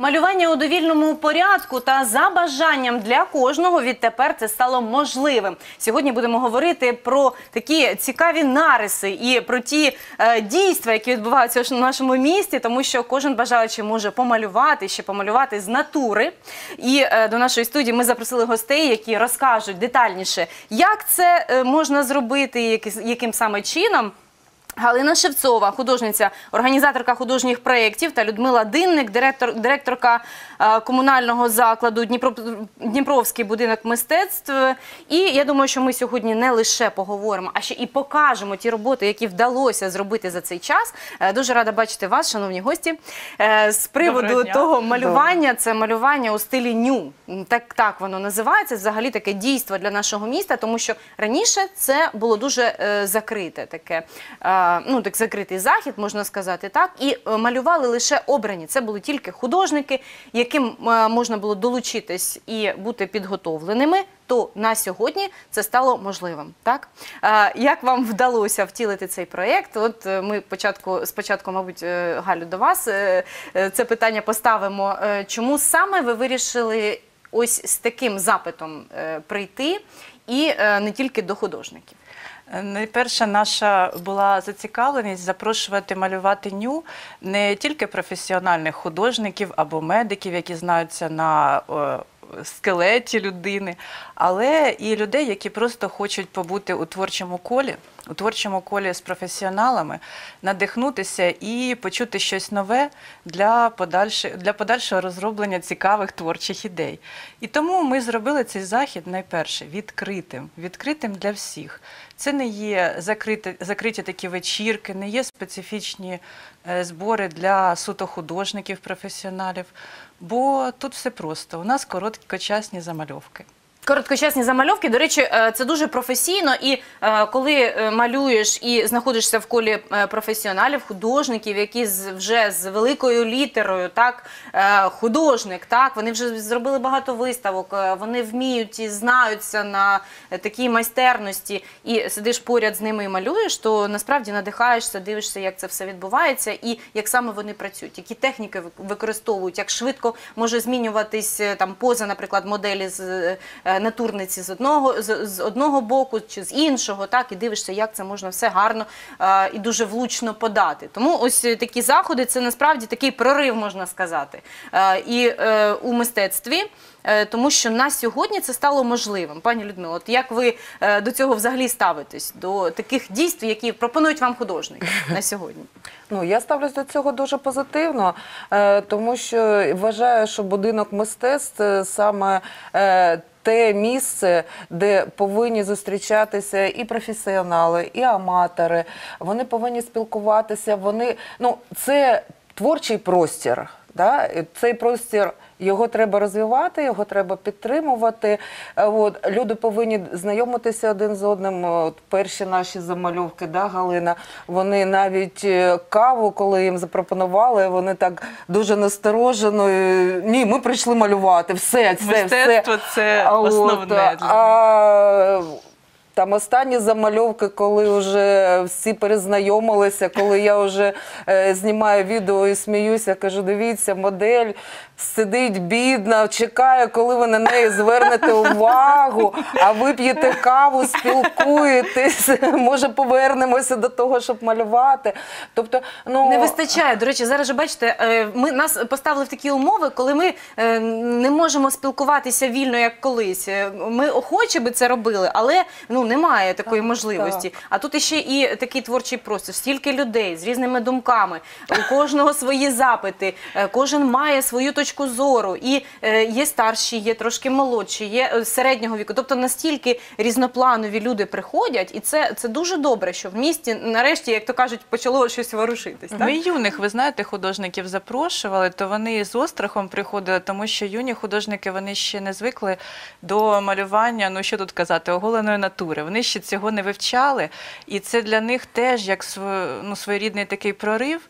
Малювання у довільному порядку та за бажанням для кожного відтепер це стало можливим. Сьогодні будемо говорити про такі цікаві нариси і про ті е, дійства, які відбуваються в нашому місті, тому що кожен бажаючий може помалювати, ще помалювати з натури. І е, до нашої студії ми запросили гостей, які розкажуть детальніше, як це е, можна зробити, яким саме чином. Галина Шевцова, художниця, організаторка художніх проєктів та Людмила Динник, директор, директорка е, комунального закладу Дніпро, Дніпровський будинок мистецтв. І я думаю, що ми сьогодні не лише поговоримо, а ще і покажемо ті роботи, які вдалося зробити за цей час. Е, Дуже рада бачити вас, шановні гості. Е, З приводу того малювання, це малювання у стилі ню. Так, так воно називається. Взагалі таке дійство для нашого міста, тому що раніше це було дуже е, закрите таке, е, ну так закритий захід, можна сказати так. І е, малювали лише обрані. Це були тільки художники, яким е, можна було долучитись і бути підготовленими. То на сьогодні це стало можливим. Так е, як вам вдалося втілити цей проєкт? От ми початку спочатку, мабуть, Галю, до вас це питання поставимо. Чому саме ви вирішили ось з таким запитом прийти і не тільки до художників? Найперша наша була зацікавленість запрошувати малювати ню не тільки професіональних художників або медиків, які знаються на скелеті людини, але і людей, які просто хочуть побути у творчому колі, у творчому колі з професіоналами, надихнутися і почути щось нове для, подальше, для подальшого розроблення цікавих творчих ідей. І тому ми зробили цей захід найперше відкритим, відкритим для всіх. Це не є закриті, закриті такі вечірки, не є специфічні е, збори для суто художників, професіоналів. Бо тут все просто. У нас короткочасні замальовки. Короткочасні замальовки, до речі, е, це дуже професійно. І е, коли е, малюєш і знаходишся в колі професіоналів, художників, які вже з великою літерою, так художник, так вони вже зробили багато виставок, вони вміють і знаються на такій майстерності, і сидиш поряд з ними і малюєш, то насправді надихаєшся, дивишся, як це все відбувається, і як саме вони працюють, які техніки використовують, як швидко може змінюватись там поза, наприклад, моделі з натурниці з одного з, з одного боку чи з іншого, так і дивишся, як це можна все гарно е, і дуже влучно подати. Тому ось е, такі заходи це насправді такий прорив, можна сказати, е, і е, у мистецтві. е, Тому що на сьогодні це стало можливим, пані Людмило. От як ви е, до цього взагалі ставитесь до таких дійств, які пропонують вам художники на сьогодні? Ну, я ставлюсь до цього дуже позитивно, тому що вважаю, що будинок мистецтв саме те місце, де повинні зустрічатися і професіонали, і аматори. Вони повинні спілкуватися. Вони ну це творчий простір. Да? Цей простір його треба розвивати, його треба підтримувати. Е, От, люди повинні знайомитися один з одним. От, перші наші замальовки, да, Галина, вони навіть е, каву, коли їм запропонували, вони так дуже насторожено. е, Ні, ми прийшли малювати. Все, це Мистецтво все. це А от, основне для них. а, там останні замальовки, коли вже всі перезнайомилися, коли я вже е, знімаю відео і сміюся, кажу, дивіться, модель сидить бідна, чекає, коли ви на неї звернете увагу, а ви п'єте каву, спілкуєтесь, може повернемося до того, щоб малювати. Тобто, ну Не вистачає. До речі, зараз же бачите, е, ми нас поставили в такі умови, коли ми е, не можемо спілкуватися вільно, як колись. Е, Ми охоче би це робили, але ну немає такої Так, можливості. А тут іще і такий творчий простір, стільки людей з різними думками, у кожного свої запити, кожен має свою точку зору. І е, є старші, є трошки молодші, є е, середнього віку. Тобто настільки різнопланові люди приходять, і це, це дуже добре, що в місті нарешті, як то кажуть, почало щось ворушитись. Ми юних, ви знаєте, художників запрошували, то вони з острахом приходили, тому що юні художники вони ще не звикли до малювання, ну що тут казати, оголеної натури. Вони ще цього не вивчали, і це для них теж як ну, своєрідний такий прорив.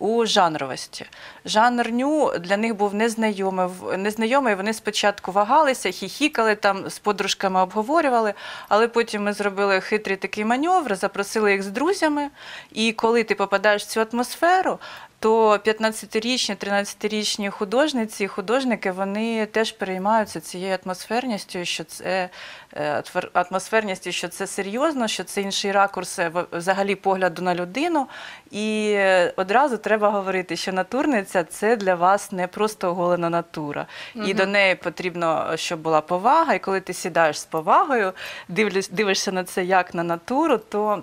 У жанровості. Жанр ню для них був незнайомий. Незнайомий вони спочатку вагалися, хіхікали там з подружками обговорювали, але потім ми зробили хитрий такий маневр, запросили їх з друзями. І коли ти попадаєш в цю атмосферу, то 15-річні, 13-річні художниці, художники, вони теж переймаються цією атмосферністю, що це атмосферністю, що це серйозно, що це інший ракурс е, взагалі погляду на людину. І е, одразу треба говорити, що натурниця це для вас не просто оголена натура. І до неї потрібно, щоб була повага. І коли ти сідаєш з повагою, дивишся на це як на натуру, то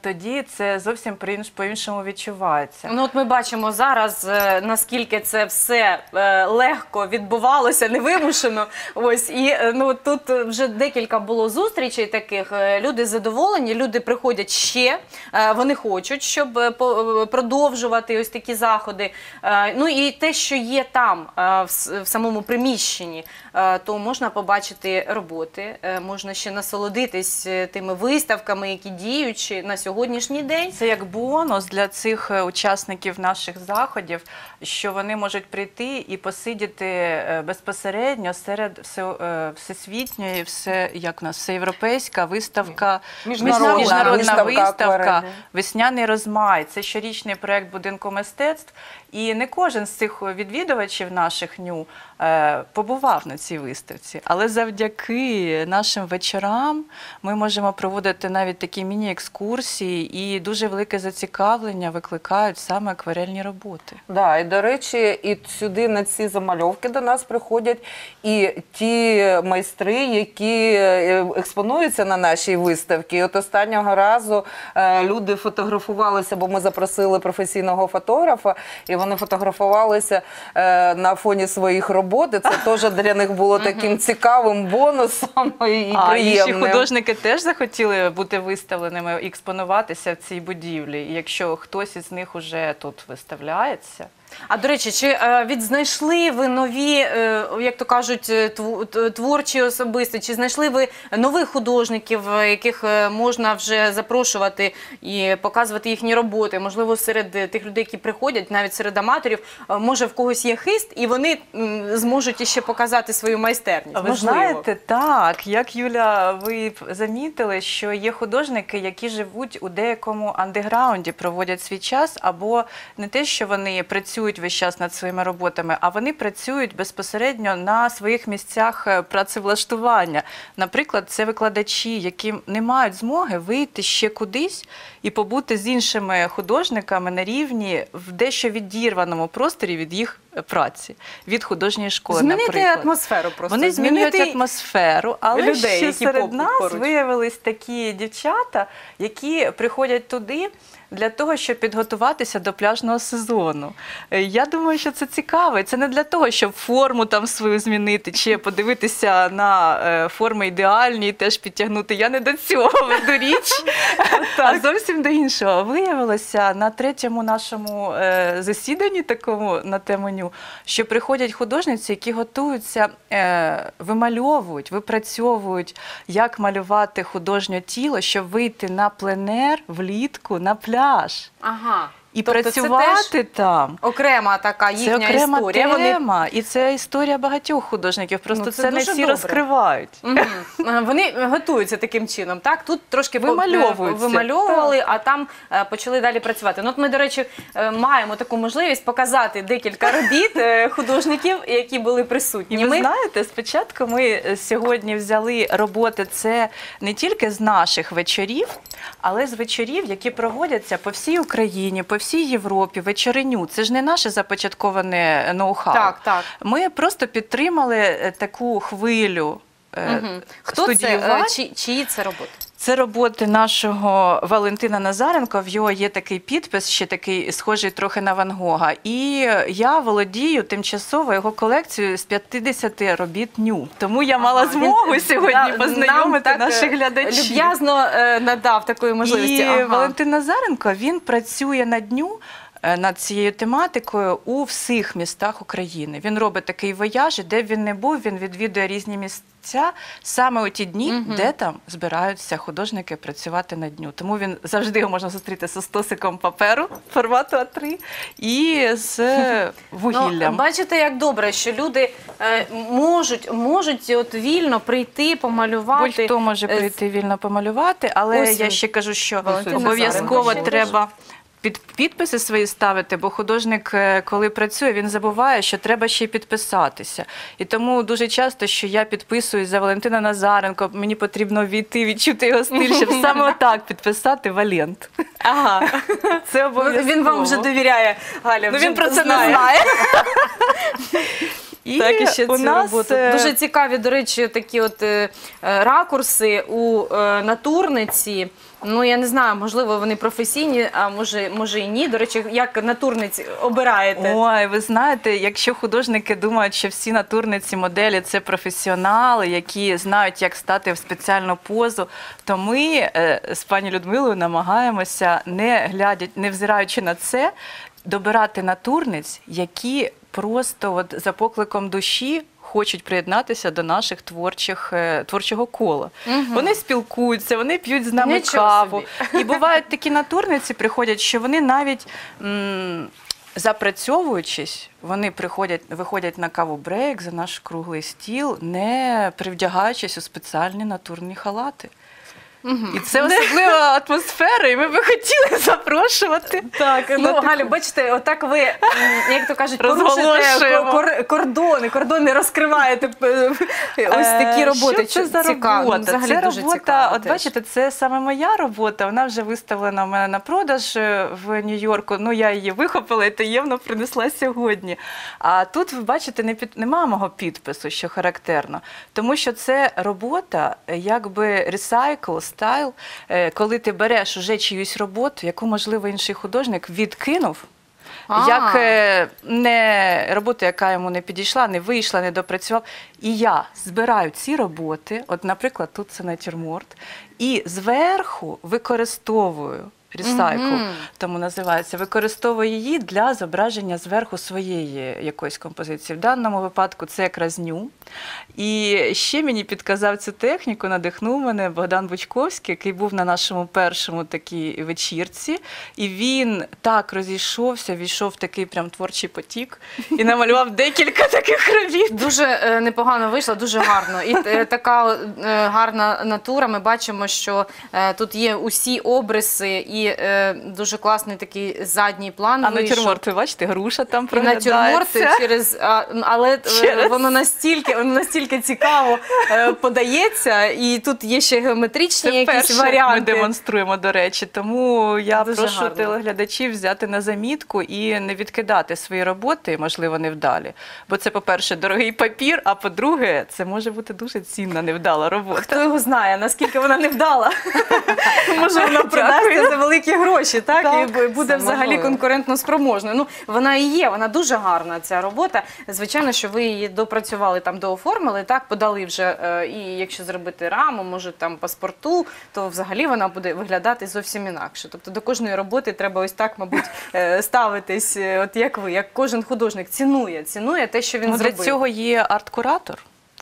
тоді це зовсім по-інш- по-іншому відчувається. Ну от ми бачимо зараз, е, наскільки це все е, легко відбувалося, невимушено. Ось і е, ну тут вже декілька було зустрічей таких. Люди задоволені, люди приходять ще. Вони хочуть, щоб е, по- продовжувати ось такі заходи. Ну і те, що є там в самому приміщенні, то можна побачити роботи, можна ще насолодитись тими виставками, які діючі на сьогоднішній день. Це як бонус для цих е, учасників наших заходів, що вони можуть прийти і посидіти е, безпосередньо серед все, е, всесвітньої, все як у нас всеєвропейська виставка, Міжнародна міжнародна виставка виставка, весняний розмай. Це щорічний проект будинку мистецтв. І не кожен з цих відвідувачів наших ню е, побував на цій виставці. Але завдяки нашим вечорам ми можемо проводити навіть такі міні-екскурсії, і дуже велике зацікавлення викликають саме акварельні роботи. Да, і до речі, і сюди на ці замальовки до нас приходять і ті майстри, які е, експонуються на нашій виставці. От останнього разу е, люди фотографувалися, бо ми запросили професійного фотографа, і вони фотографувалися е, на фоні своїх робот. І це теж для них було таким цікавим бонусом і а інші приємним. художники теж захотіли бути виставленими і експонуватися в цій будівлі. І якщо хтось із них уже тут виставляється. А до речі, чи е, відзнайшли ви нові, е, як то кажуть, е, тв- творчі особисті? Чи знайшли ви нових художників, е, яких е, можна вже запрошувати і показувати їхні роботи? Можливо, серед е, тих людей, які приходять, навіть серед аматорів, е, може в когось є хист, і вони м, зможуть іще показати свою майстерність. Ви Можливо. знаєте, так, як Юля, ви б замітили, що є художники, які живуть у деякому андеграунді, проводять свій час, або не те, що вони працюють весь час над своїми роботами, а вони працюють безпосередньо на своїх місцях е, працевлаштування. Наприклад, це викладачі, які не мають змоги вийти ще кудись і побути з іншими художниками на рівні в дещо відірваному просторі від їх е, праці, від художньої школи. Змінити наприклад. атмосферу просто. Вони змінюють Змінити- атмосферу, але людей, ще які серед нас поруч. виявились такі дівчата, які приходять туди. Для того, щоб підготуватися до пляжного сезону. Е, Я думаю, що це цікаво. Це не для того, щоб форму там свою змінити, чи подивитися на е, форми ідеальні і теж підтягнути. Я не до цього веду річ, а зовсім до іншого. Виявилося на третьому нашому е, засіданні, такому на тему ню, що приходять художниці, які готуються, вимальовують, випрацьовують, як малювати художнє тіло, щоб вийти на пленер влітку на пляж Ага. І Тобто це працювати теж там. окрема така Це їхня окрема історія. Вони тема, і це історія багатьох художників. Просто Ну, це це, не всі добре. розкривають. Е, Вони готуються таким чином. Так тут трошки вимальовували, а там е, почали далі працювати. Ну, от ми, до речі, е, маємо таку можливість показати декілька робіт художників, які були присутні. І ви Ми- знаєте, спочатку ми сьогодні взяли роботи це не тільки з наших вечорів, але з вечорів, які проводяться по всій Україні, по всій Європі, вечериню. Це ж не наше започатковане ноу-хау. Так, так. Ми просто підтримали е, таку хвилю. е, Мгм. Хто це? Е, Чи, чиї це роботи? Це роботи нашого Валентина Назаренко. В його є такий підпис, ще такий схожий трохи на Ван Гога. І я володію тимчасово його колекцією з 50 робіт ню. Тому я мала Ага, змогу він, сьогодні да, познайомити нам так, наших е, глядачів. Люб'язно е, надав такої можливості. І Ага. Валентин Назаренко він працює на дню. Е, над цією тематикою у всіх містах України. Він робить такий вояж, і де б він не був, він відвідує різні місця саме у ті дні, де там збираються художники працювати на дню. Тому він завжди його можна зустріти з стосиком паперу формату А3 і з вугіллям. Ну, бачите, як добре, що люди е, можуть, можуть от вільно прийти, помалювати. Будь-хто може Е, прийти вільно помалювати, але ось я ще кажу, що обов'язково треба. Під підписи свої ставити, бо художник, е, коли працює, він забуває, що треба ще й підписатися. І тому дуже часто, що я підписуюсь за Валентина Назаренко, мені потрібно війти, відчути його стиль, щоб саме отак підписати Валент. Ага. Це Ну, обов'язково. Він вам вже довіряє, Галя. Ну, він про це не знає. знає. І так, і ще у цю нас роботу. е, Дуже цікаві, до речі, такі от е, ракурси у е, натурниці. Ну, я не знаю, можливо, вони професійні, а може, може і ні. До речі, як натурниць обираєте? Ой, ви знаєте, якщо художники думають, що всі натурниці моделі це професіонали, які знають, як стати в спеціальну позу, то ми е, з пані Людмилою намагаємося, не глядять, не взираючи на це, добирати натурниць, які просто от за покликом душі. Хочуть приєднатися до наших творчих е, творчого кола. Вони спілкуються, вони п'ють з нами Нічого каву. собі. І бувають такі натурниці, приходять, що вони навіть м, запрацьовуючись, вони приходять, виходять на каву брейк за наш круглий стіл, не привдягаючись у спеціальні натурні халати. І це особлива атмосфера, і ми би хотіли запрошувати. Так, ну на Галю, бачите, отак ви, як то кажуть, кор- кордони, кордони розкриваєте. е, Ось такі Е, роботи. Що це за Цікаво, робота? взагалі це дуже робота, цікаво от теж. бачите, це саме моя робота. Вона вже виставлена у мене на продаж е, в Нью-Йорку. Ну я її вихопила і таємно принесла сьогодні. А тут ви бачите, не під немає мого підпису, що характерно, тому що це робота, якби ресайкл, стайл, е, коли ти береш уже чиюсь роботу, яку можливо інший художник відкинув. А. Як е, не робота, яка йому не підійшла, не вийшла, не допрацював. І я збираю ці роботи, от, наприклад, тут це натюрморт, і зверху використовую ресайкл, Мгм. тому називається, використовую її для зображення зверху своєї якоїсь композиції. В даному випадку це якраз ню. І ще мені підказав цю техніку, надихнув мене Богдан Бучковський, який був на нашому першому такій вечірці. І він так розійшовся, війшов в такий прям творчий потік і намалював декілька таких робіт. Дуже е, непогано вийшло, дуже гарно. І е, така е, гарна натура. Ми бачимо, що е, тут є усі обриси, і е, дуже класний такий задній план. А натюрморт, ви бачите, груша там І натюрморти через, а, але е, Через. воно настільки, воно настільки цікаво е, подається, і тут є ще геометричні Це якісь вперше ми демонструємо, до речі. Тому я Дуже прошу гарно. телеглядачів взяти на замітку і не відкидати свої роботи, можливо, невдалі. Бо це, по-перше, дорогий папір, а по-друге, це може бути дуже цінна невдала робота. Хто його знає, наскільки вона не вдала? Може, вона продасться за великі гроші, так? Так, і буде взагалі конкурентно спроможною. Ну, вона і є, вона дуже гарна, ця робота. Звичайно, що ви її допрацювали там, дооформили, так, подали вже, е, і якщо зробити раму, може там паспорту, то взагалі вона буде виглядати зовсім інакше. Тобто до кожної роботи треба ось так, мабуть, е, ставитись, е, от як ви, як кожен художник цінує, цінує те, що він Ну, для зробив. цього є арт-куратор.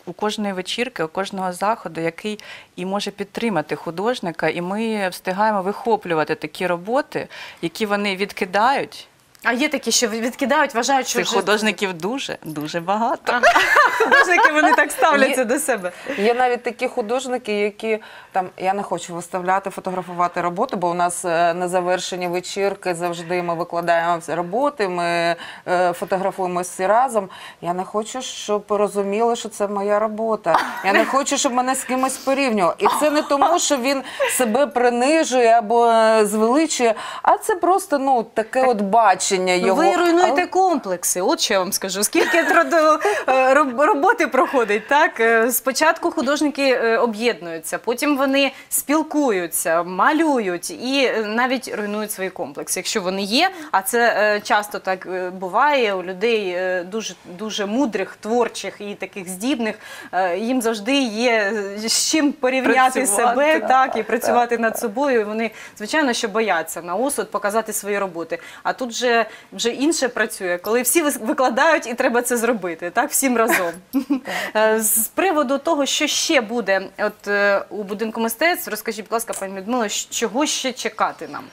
У кожної вечірки, у кожного заходу, який і може підтримати художника, і ми встигаємо вихоплювати такі роботи, які вони відкидають. А є такі, що відкидають, вважають, що Цих вже художників дуже дуже багато. художники вони так ставляться до себе. Є навіть такі художники, які там я не хочу виставляти, фотографувати роботи, бо у нас е, на завершенні вечірки завжди ми викладаємо всі роботи, ми е, фотографуємося всі разом. Я не хочу, щоб розуміли, що це моя робота. Я не хочу, щоб мене з кимось порівнював. І це не тому, що він себе принижує або е, звеличує, а це просто ну таке от бачення його. Ви руйнуєте Але- комплекси. От що я вам скажу. Скільки труду- е, роботи проходить, так? Е, Спочатку художники е, об'єднуються, потім вони спілкуються, малюють і навіть руйнують свої комплекси, якщо вони є. А це часто так буває у людей дуже дуже мудрих, творчих і таких здібних. Їм завжди є з чим порівняти Працювати, себе, так, так і працювати над собою. І Вони звичайно що бояться на осуд показати свої роботи. А тут же це вже інше працює, коли всі викладають і треба це зробити, так всім разом. Е, З приводу того, що ще буде от е, у будинку мистецтв, розкажіть, будь ласка, пані Людмила, чого ще чекати нам?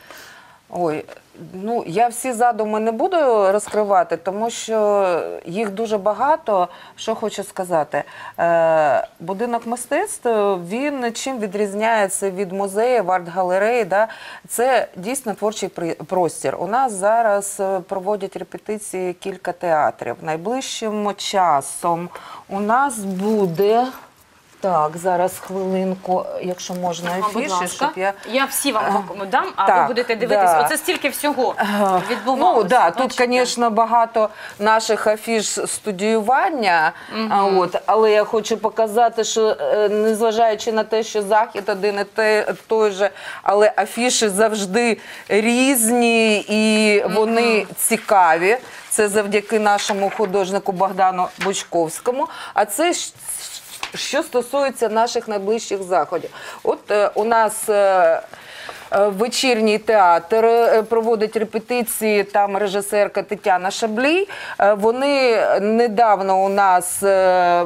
Ой, ну я всі задуми не буду розкривати, тому що їх дуже багато. Що хочу сказати, е, будинок мистецтв він чим відрізняється від музеїв, арт-галереї. Да? Це дійсно творчий простір. У нас зараз е, проводять репетиції кілька театрів. Найближчим часом у нас буде. Так, зараз хвилинку, якщо можна, будь афіші, ласка. щоб я Я всі вам дам, а ви будете дивитися. да. Оце стільки всього Ну, відбувалося. да, тут, звісно, багато наших афіш студіювання, от, але я хочу показати, що е, незважаючи на те, що захід один і той же, але афіші завжди різні і вони цікаві. Це завдяки нашому художнику Богдану Бучковському. А це що стосується наших найближчих заходів. От е, у нас. е, Вечірній театр е, проводить репетиції. Там режисерка Тетяна Шаблій. Е, Вони недавно у нас е,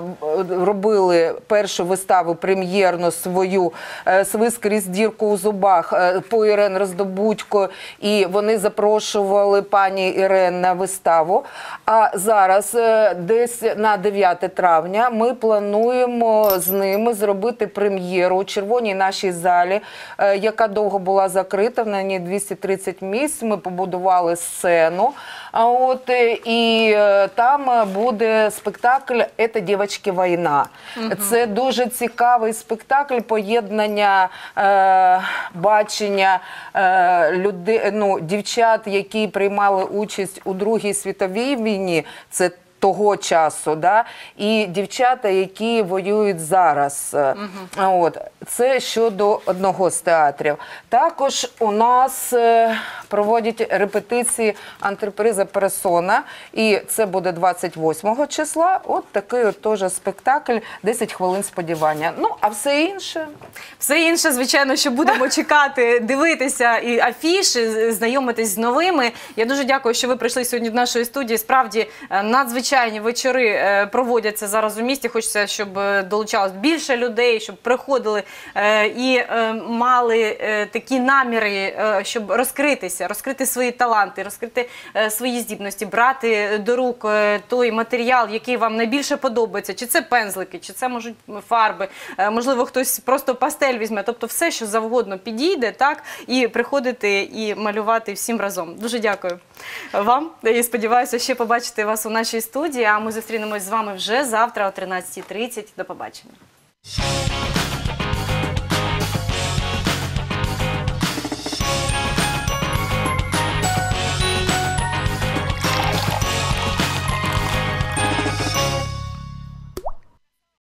робили першу виставу прем'єрну свою е, «Свист дірку у зубах е, по Ірен Роздобудько. І вони запрошували пані Ірен на виставу. А зараз, е, десь на 9 травня, ми плануємо з ними зробити прем'єру у червоній нашій залі, е, яка довго була закрита. В ній 230 місць. Ми побудували сцену. А от е, і е, там буде спектакль «Это дівчатки війна. Це дуже цікавий спектакль поєднання е, бачення е, люди, ну, дівчат, які приймали участь у Другій світовій війні. Це того часу, да, і дівчата, які воюють зараз. А От це щодо одного з театрів. Також у нас е, проводять репетиції антреприза персона, і це буде 28 числа. От такий от теж спектакль, 10 хвилин сподівання. Ну а все інше. Все інше, звичайно, що будемо чекати, дивитися і афіші, знайомитись з новими. Я дуже дякую, що ви прийшли сьогодні до нашої студії. Справді е, надзвичайні вечори е, проводяться зараз у місті. Хочеться, щоб е, долучалось більше людей, щоб приходили е, і мали такі наміри, щоб розкритися, розкрити свої таланти, розкрити свої здібності, брати до рук той матеріал, який вам найбільше подобається. Чи це пензлики, чи це можуть фарби, можливо, хтось просто пастель візьме. Тобто, все, що завгодно підійде, так і приходити і малювати всім разом. Дуже дякую вам. І сподіваюся, ще побачити вас у нашій студії. А ми зустрінемось з вами вже завтра о 13.30. До побачення.